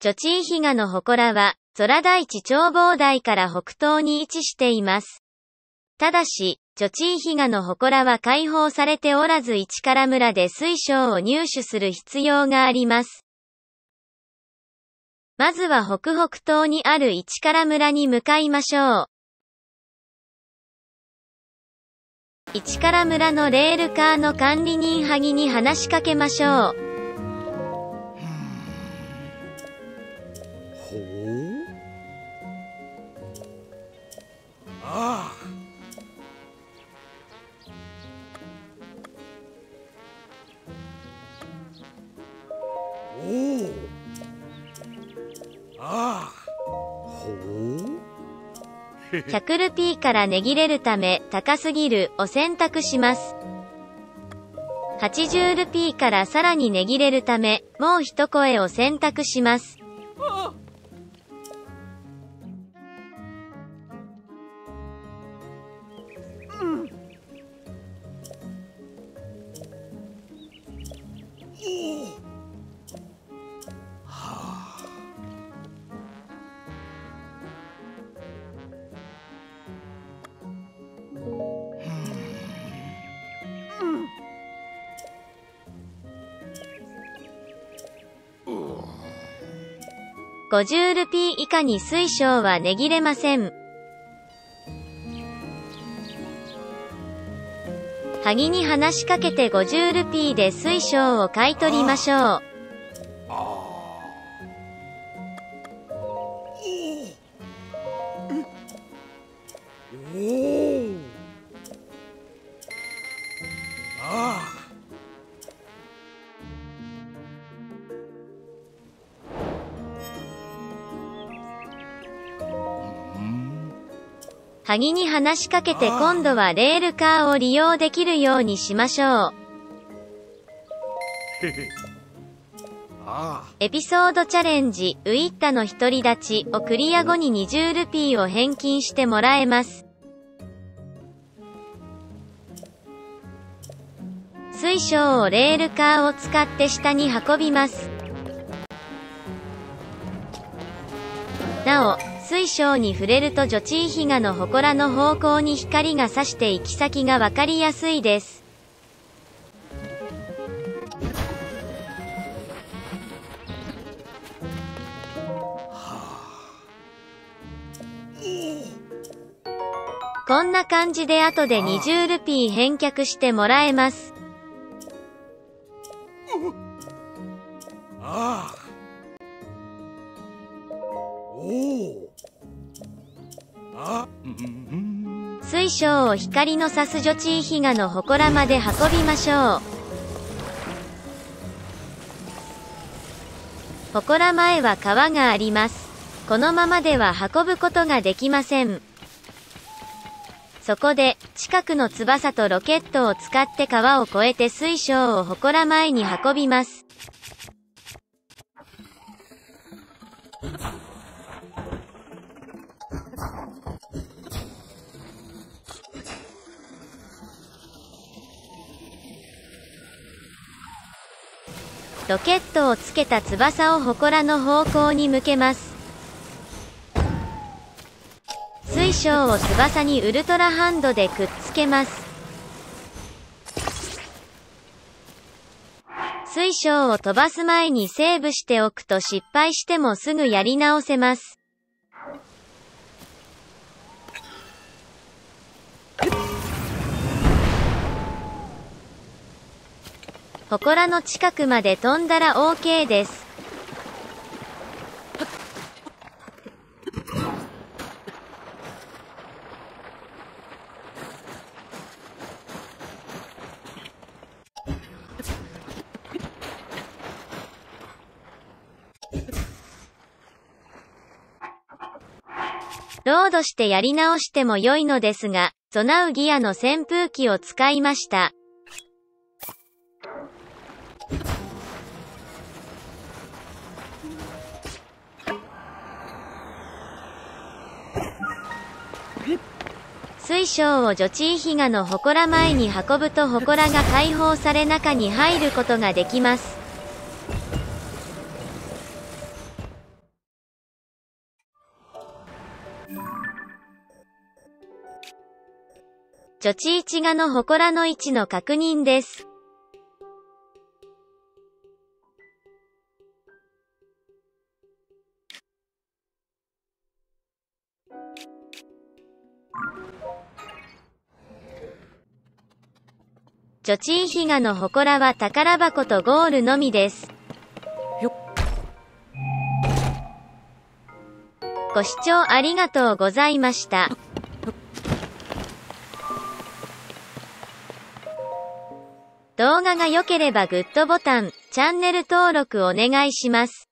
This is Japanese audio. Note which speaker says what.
Speaker 1: 女地比嘉の祠は、空大地眺望台から北東に位置しています。ただし、女地比嘉の祠は開放されておらず市から村で水晶を入手する必要があります。まずは北北東にある市から村に向かいましょう。市から村のレールカーの管理人萩に話しかけましょう。100ルピーから値切れるため高すぎるを選択します。80ルピーからさらに値切れるため、もう一声を選択します。50ルピー以下に水晶は値切れません。萩に話しかけて50ルピーで水晶を買い取りましょう。萩に話しかけて今度はレールカーを利用できるようにしましょう。エピソードチャレンジ、ウィッタの独り立ちをクリア後に20ルピーを返金してもらえます。水晶をレールカーを使って下に運びます。なお、水晶に触れると女地比嘉の祠の方向に光が差して行き先がわかりやすいです。こんな感じで後で20ルピー返却してもらえます。ああ。おお。水晶を光のさす女地比嘉の祠まで運びましょう。祠前は川があります。このままでは運ぶことができません。そこで、近くの翼とロケットを使って川を越えて水晶を祠前に運びます。ロケットをつけた翼を祠の方向に向けます。水晶を翼にウルトラハンドでくっつけます。水晶を飛ばす前にセーブしておくと失敗してもすぐやり直せます。祠の近くまで飛んだら OK です。ロードしてやり直しても良いのですが、ゾナウギアの扇風機を使いました。水晶を女地比嘉の祠前に運ぶと祠が解放され中に入ることができます。女地一賀の祠の位置の確認です。チョチイヒガの祠は宝箱とゴールのみです。
Speaker 2: よ
Speaker 1: ご視聴ありがとうございました。動画が良ければグッドボタン、チャンネル登録お願いします。